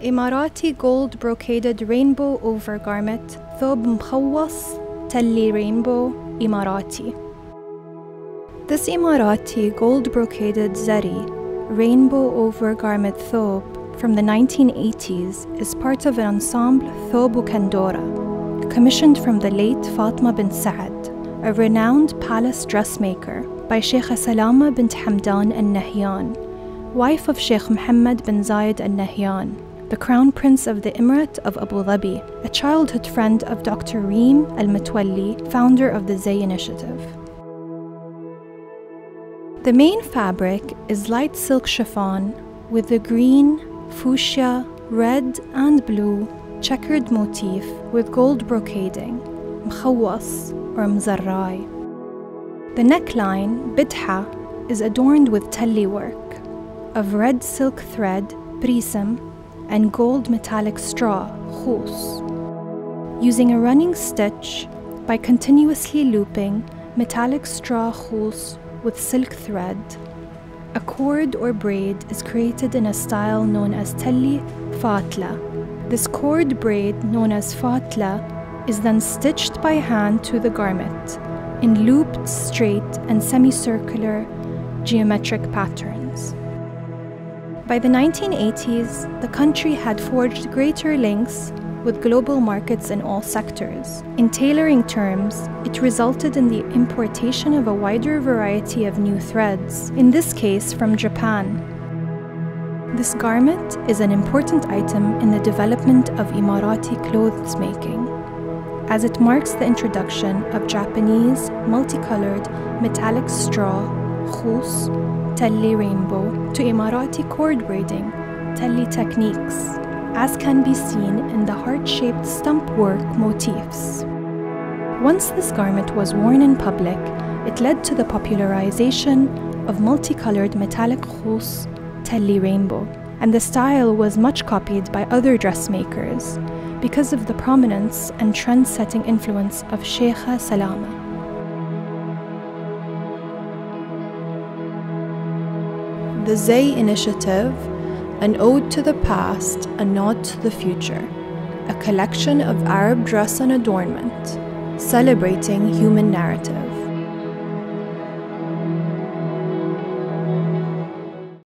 Emirati gold brocaded rainbow overgarment ثوب مخوص تلي rainbow Emirati This Emirati gold brocaded zari rainbow overgarment thobe from the 1980s is part of an ensemble Thobu Kandora, commissioned from the late Fatma bint Saad, a renowned palace dressmaker by Sheikha Salama bint Hamdan al Nahyan, wife of Sheikh Muhammad bin Zayed al Nahyan, the crown prince of the Emirate of Abu Dhabi, a childhood friend of Dr. Reem al Mutwalli, founder of the Zay Initiative. The main fabric is light silk chiffon with the green, fuchsia, red, and blue checkered motif with gold brocading, mkhawas or mzarrai. The neckline, bidha, is adorned with telli work of red silk thread, prism, and gold metallic straw, khus. Using a running stitch by continuously looping metallic straw khus with silk thread, a cord or braid is created in a style known as telli fatla. This cord braid, known as fatla, is then stitched by hand to the garment in looped, straight, and semicircular geometric patterns. By the 1980s, the country had forged greater links with global markets in all sectors. In tailoring terms, it resulted in the importation of a wider variety of new threads, in this case from Japan. This garment is an important item in the development of Emirati clothes making, as it marks the introduction of Japanese multicolored metallic straw, khus, telli rainbow, to Emirati cord braiding, telli techniques as can be seen in the heart shaped stump work motifs. Once this garment was worn in public, it led to the popularization of multicolored metallic khus, telli rainbow, and the style was much copied by other dressmakers because of the prominence and trend setting influence of Sheikha Salama. The Zay Initiative an ode to the past, a nod to the future, a collection of Arab dress and adornment, celebrating human narrative.